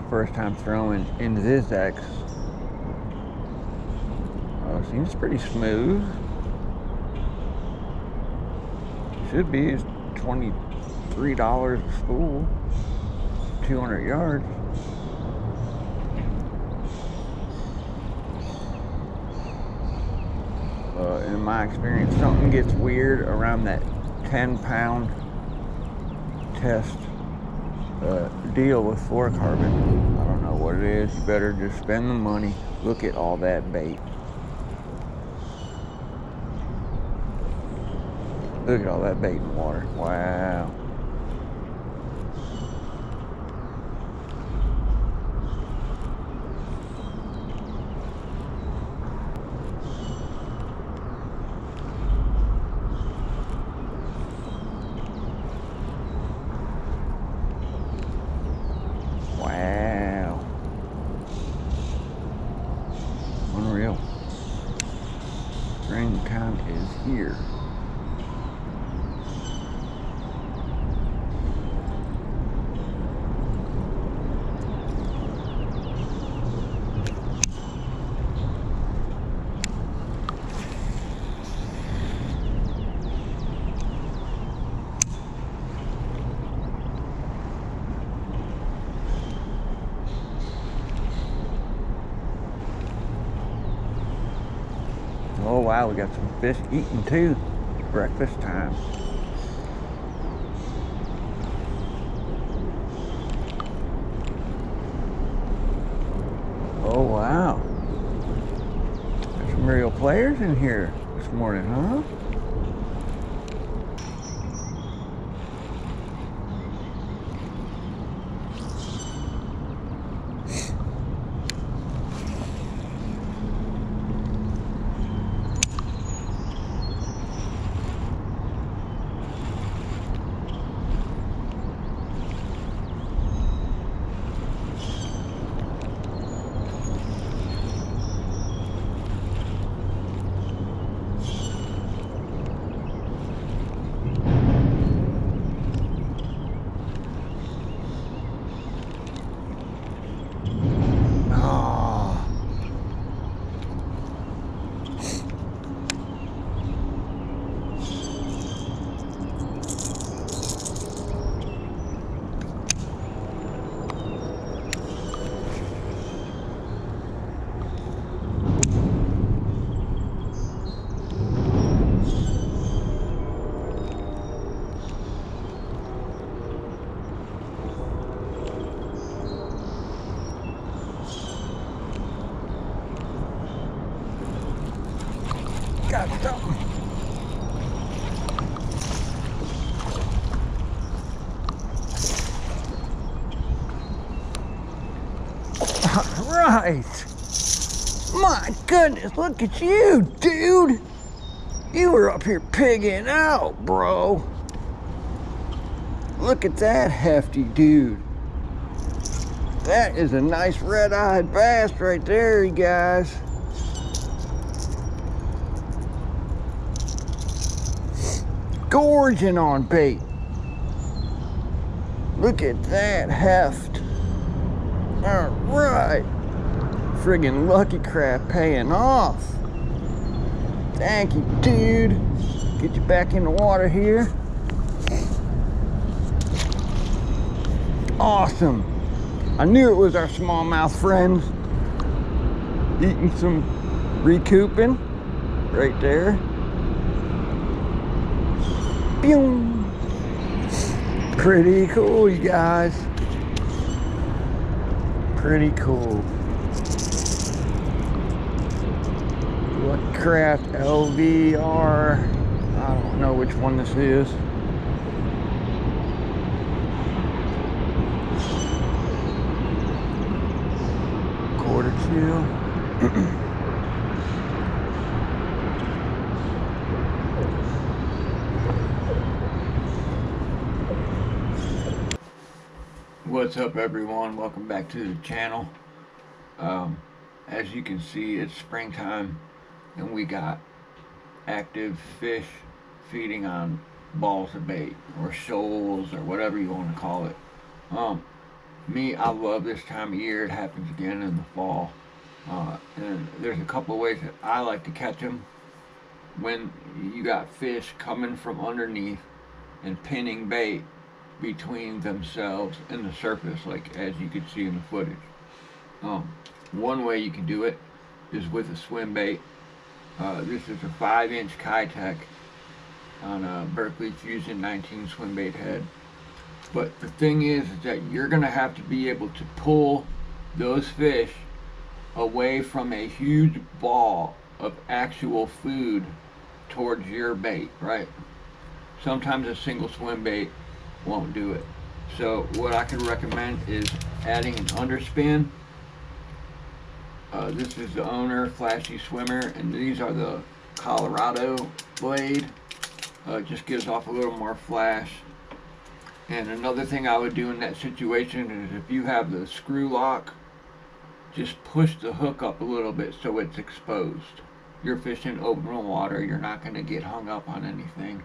my first time throwing InvisiX. Oh, seems pretty smooth. Should be it's twenty-three dollars a spool, two hundred yards. Uh, in my experience, something gets weird around that ten pound test uh, deal with fluorocarbon. I don't know what it is. You better just spend the money. Look at all that bait. Look at all that bait in water. Wow. Wow. Unreal. Springtime is here. Wow, we got some fish eating too. Breakfast time. Oh wow. There's some real players in here this morning, huh? Oh. Got something. My goodness, look at you, dude. You were up here pigging out, bro. Look at that hefty dude. That is a nice red-eyed bass right there, you guys. gorging on bait. Look at that heft. All right. Friggin' Lucky Craft paying off. Thank you, dude. Get you back in the water here. Awesome. I knew it was our smallmouth friends. Eating some recouping right there. Pew. Pretty cool, you guys. Pretty cool. Craft LVR? I don't know which one this is. Quarter two. What's up everyone? Welcome back to the channel. Um, as you can see it's springtime and we got active fish feeding on balls of bait or shoals or whatever you want to call it. Um, me, I love this time of year. It happens again in the fall. Uh, and there's a couple of ways that I like to catch them. When you got fish coming from underneath and pinning bait between themselves and the surface, like as you can see in the footage. Um, one way you can do it is with a swim bait. Uh, this is a 5 inch Keitech on a Berkley Fusion 19 swim bait head. But the thing is, is that you're going to have to be able to pull those fish away from a huge ball of actual food towards your bait, right? Sometimes a single swim bait won't do it. So what I could recommend is adding an underspin. Uh, this is the owner, Flashy Swimmer, and these are the Colorado blade. Uh, just gives off a little more flash. And another thing I would do in that situation is if you have the screw lock, just push the hook up a little bit so it's exposed. You're fishing open water, you're not going to get hung up on anything.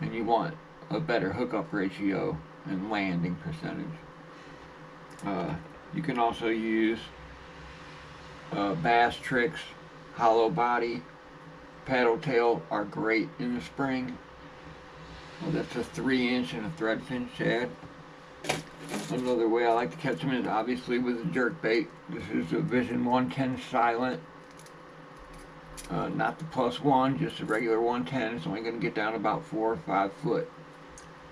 And you want a better hookup ratio and landing percentage. Uh, you can also use uh, Basstrix, hollow body, paddle tail are great in the spring. Well, that's a three inch and a thread fin shad. Another way I like to catch them is obviously with a jerk bait. This is a Vision 110 Silent. Uh, not the plus one, just a regular 110. It's only going to get down about four or five foot.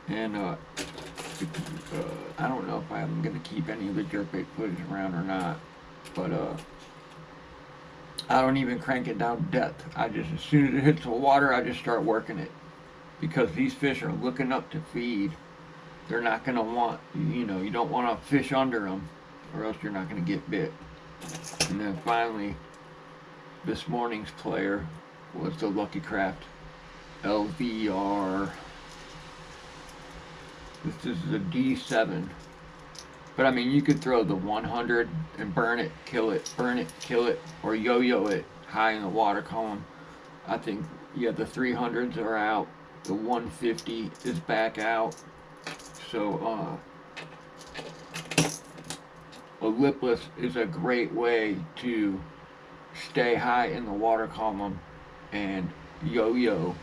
And uh, uh, I don't know if I'm going to keep any of the jerkbait footage around or not. But uh, I don't even crank it down depth. I just, as soon as it hits the water, I just start working it. Because these fish are looking up to feed. They're not going to want, you know, you don't want to fish under them or else you're not going to get bit. And then finally, this morning's player was the Lucky Craft LVR this is a D7. But I mean, you could throw the 100 and burn it, kill it, burn it, kill it, or yo-yo it high in the water column. I think, yeah, the 300s are out. The 150 is back out. So, uh, a lipless is a great way to stay high in the water column and yo-yo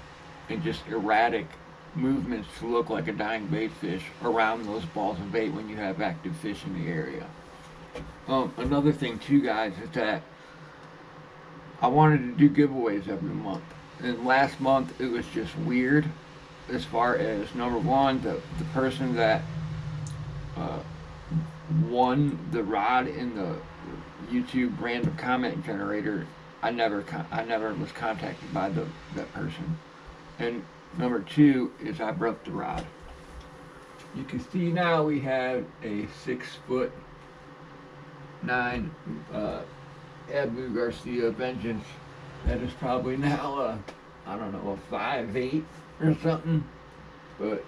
and just erratic movements to look like a dying bait fish around those balls of bait when you have active fish in the area. Um, another thing too guys is that I wanted to do giveaways every month. And last month it was just weird as far as number one, the, the person that uh, won the rod in the YouTube random comment generator, I never I never was contacted by the that person. And Number two is I broke the rod. You can see now we have a six foot nine uh, Abu Garcia Vengeance that is probably now a, I don't know, a five eight or something. But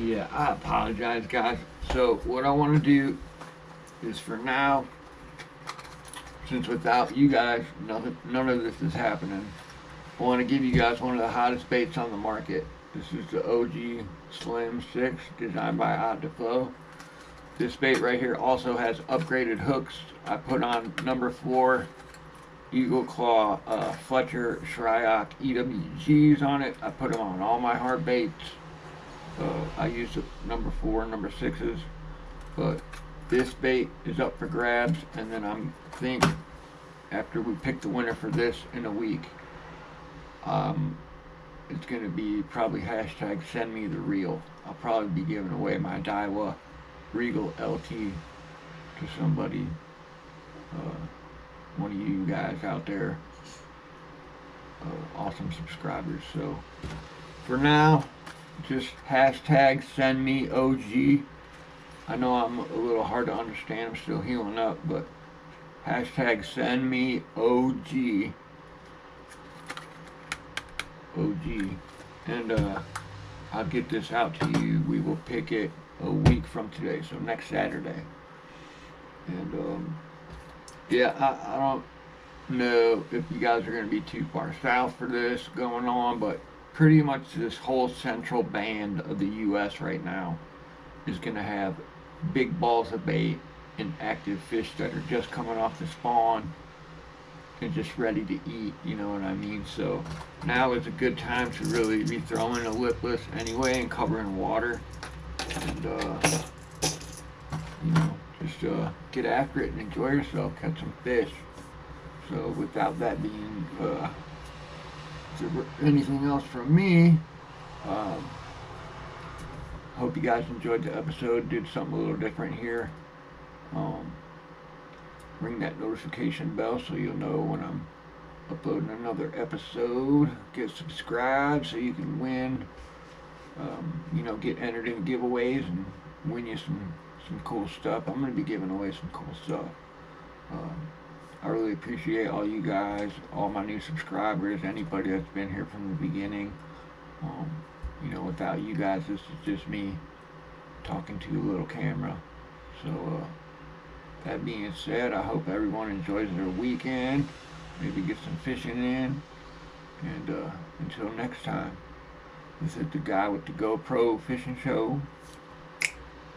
yeah, I apologize guys. So what I want to do is for now, since without you guys, nothing, none of this is happening. I want to give you guys one of the hottest baits on the market. This is the OG Slim 6 designed by Ott DeFoe. This bait right here also has upgraded hooks. I put on number 4 Eagle Claw uh, Fletcher Shryock EWGs on it. I put them on all my hard baits. Uh, I use the number 4 and number 6s. But this bait is up for grabs and then I'm think after we pick the winner for this in a week um, it's going to be probably hashtag send me the reel. I'll probably be giving away my Daiwa Regal LT to somebody, uh, one of you guys out there, uh, awesome subscribers. So for now, just hashtag send me OG. I know I'm a little hard to understand, I'm still healing up, but hashtag send me OG. OG. And uh, I'll get this out to you. We will pick it a week from today, so next Saturday. And um, yeah, I, I don't know if you guys are going to be too far south for this going on, but pretty much this whole central band of the U.S. right now is going to have big balls of bait and active fish that are just coming off the spawn and just ready to eat, you know what I mean? So now is a good time to really be throwing a lipless anyway and covering water and uh, you know just uh, get after it and enjoy yourself, catch some fish. So without that being uh, anything else from me, um, hope you guys enjoyed the episode. Did something a little different here. Um, ring that notification bell so you'll know when I'm uploading another episode. Get subscribed so you can win. Um, you know, get entered in giveaways and win you some some cool stuff. I'm gonna be giving away some cool stuff. Um, I really appreciate all you guys, all my new subscribers, anybody that's been here from the beginning. Um, you know, without you guys, this is just me talking to a little camera. So, uh, that being said, I hope everyone enjoys their weekend. Maybe get some fishing in. And uh, until next time, this is the guy with the GoPro fishing show.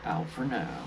Out for now.